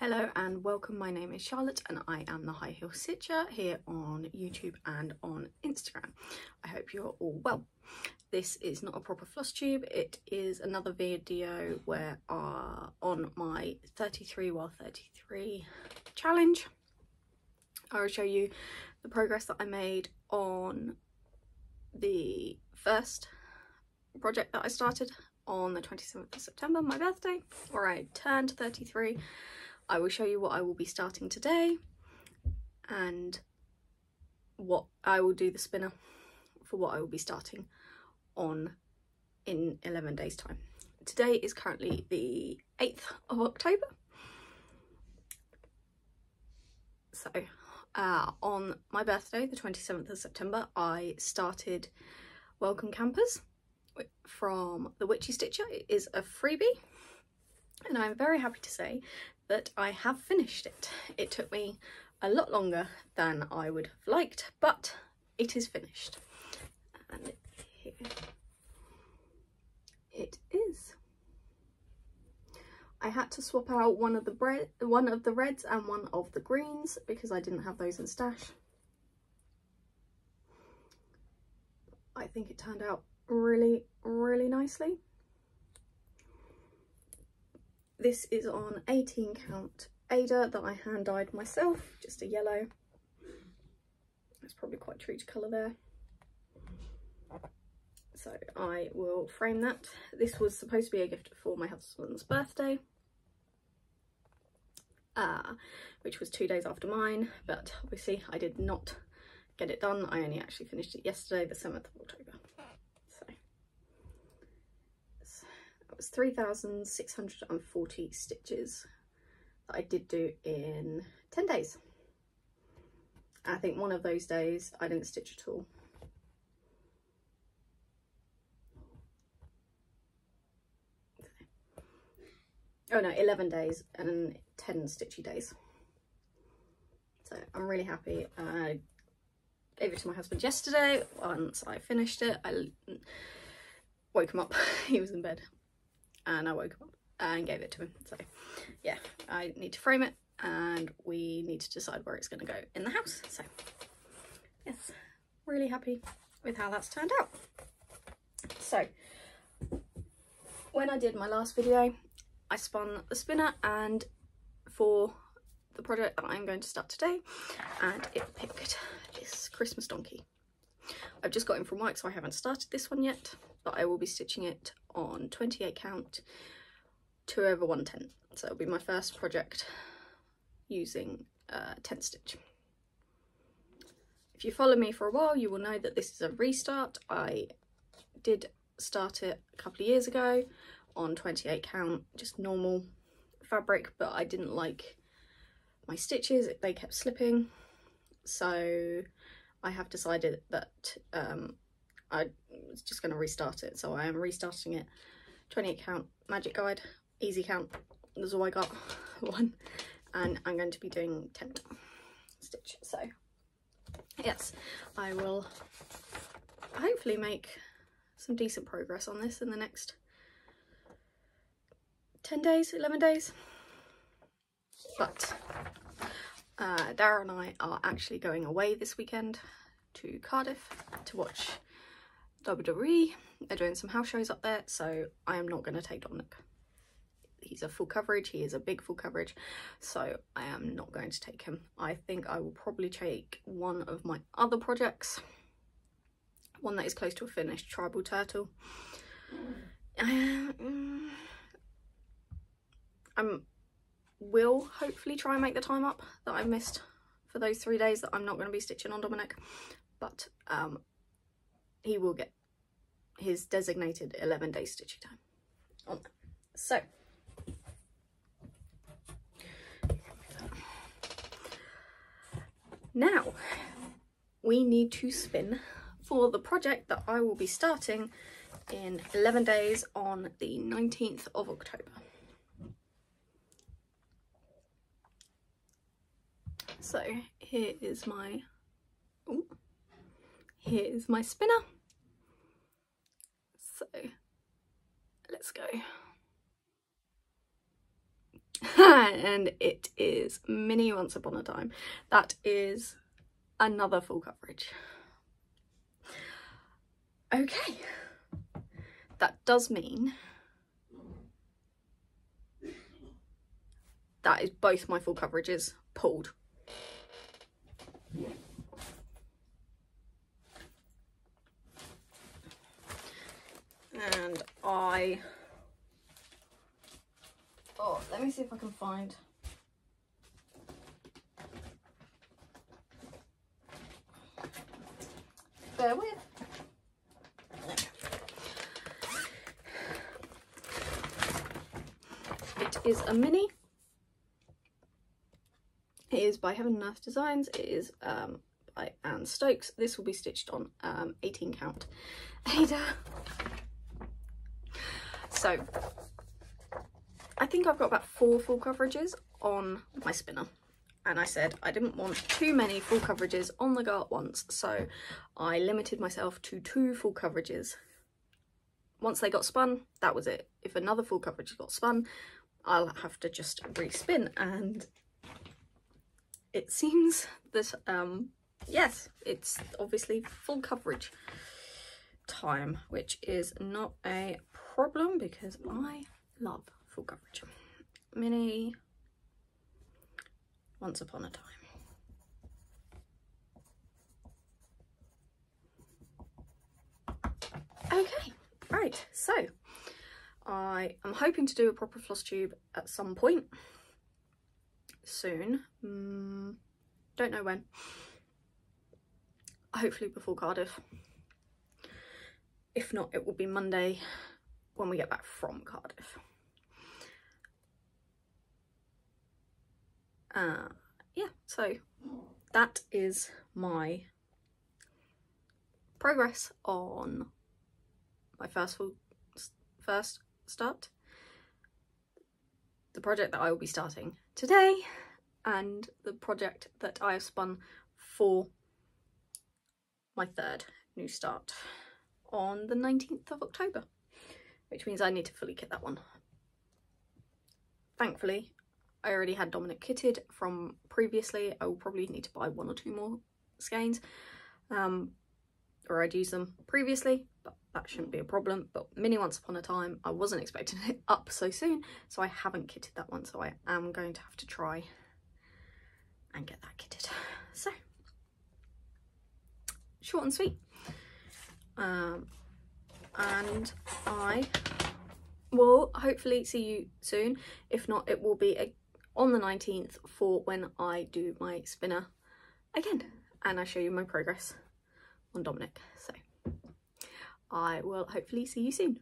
Hello and welcome, my name is Charlotte and I am the High Heel Stitcher here on YouTube and on Instagram. I hope you're all well. This is not a proper floss tube, it is another video where uh, on my 33 while 33 challenge I will show you the progress that I made on the first project that I started on the 27th of September, my birthday, where I turned 33 I will show you what I will be starting today and what I will do the spinner for what I will be starting on in 11 days time. Today is currently the 8th of October. So uh, on my birthday, the 27th of September, I started Welcome Campers from the Witchy Stitcher. It is a freebie and I'm very happy to say that I have finished it. It took me a lot longer than I would have liked, but it is finished. And here it is. I had to swap out one of the bread, one of the reds and one of the greens because I didn't have those in stash. I think it turned out really, really nicely. This is on 18 count Aida that I hand dyed myself, just a yellow. That's probably quite true to colour there. So I will frame that. This was supposed to be a gift for my husband's birthday, uh, which was two days after mine, but obviously I did not get it done. I only actually finished it yesterday, the 7th of October. Was 3,640 stitches that I did do in 10 days. I think one of those days I didn't stitch at all. Oh no, 11 days and 10 stitchy days. So I'm really happy. I gave it to my husband yesterday. Once I finished it, I woke him up. he was in bed and I woke up and gave it to him. So yeah, I need to frame it and we need to decide where it's going to go in the house. So yes, really happy with how that's turned out. So when I did my last video, I spun the spinner and for the project that I'm going to start today and it picked this Christmas donkey. I've just got him from work so I haven't started this one yet but I will be stitching it on 28 count 2 over 110 so it'll be my first project using uh, tent stitch. If you follow me for a while you will know that this is a restart. I did start it a couple of years ago on 28 count just normal fabric but I didn't like my stitches. They kept slipping. So I have decided that um, I was just going to restart it. So I am restarting it. 28 count magic guide, easy count. That's all I got, one. And I'm going to be doing tent stitch. So yes, I will hopefully make some decent progress on this in the next 10 days, 11 days. But uh, Dara and I are actually going away this weekend to Cardiff to watch WWE. They're doing some house shows up there, so I am not going to take Dominick. He's a full coverage, he is a big full coverage, so I am not going to take him. I think I will probably take one of my other projects, one that is close to a finished tribal turtle. Um, I will hopefully try and make the time up that I missed for those three days that I'm not going to be stitching on Dominick, but um, he will get his designated 11 day stitching time on that. So, now we need to spin for the project that I will be starting in 11 days on the 19th of October. So here is my, here is my spinner. So let's go. and it is Mini Once Upon a Time. That is another full coverage. Okay, that does mean that is both my full coverages pulled. Oh, let me see if I can find bear with. It is a mini. It is by Heaven and Earth Designs. It is um, by Anne Stokes. This will be stitched on um, 18 count Aida. So I think I've got about four full coverages on my spinner and I said I didn't want too many full coverages on the go at once so I limited myself to two full coverages. Once they got spun that was it. If another full coverage got spun I'll have to just respin and it seems that um yes it's obviously full coverage time which is not a problem because I love full coverage. Mini once upon a time. Okay, right, so I am hoping to do a proper floss tube at some point soon. Mm, don't know when. Hopefully before Cardiff. If not, it will be Monday when we get back from Cardiff. uh, yeah, so that is my progress on my first full, first start, the project that I will be starting today, and the project that I have spun for my third new start on the 19th of October, which means I need to fully kit that one. Thankfully, I already had Dominick kitted from previously. I will probably need to buy one or two more skeins. Um, or I'd use them previously, but that shouldn't be a problem. But Mini Once Upon a Time, I wasn't expecting it up so soon, so I haven't kitted that one. So I am going to have to try and get that kitted. So, short and sweet. Um, and I will hopefully see you soon. If not, it will be a on the 19th for when I do my spinner again and I show you my progress on Dominick. So I will hopefully see you soon.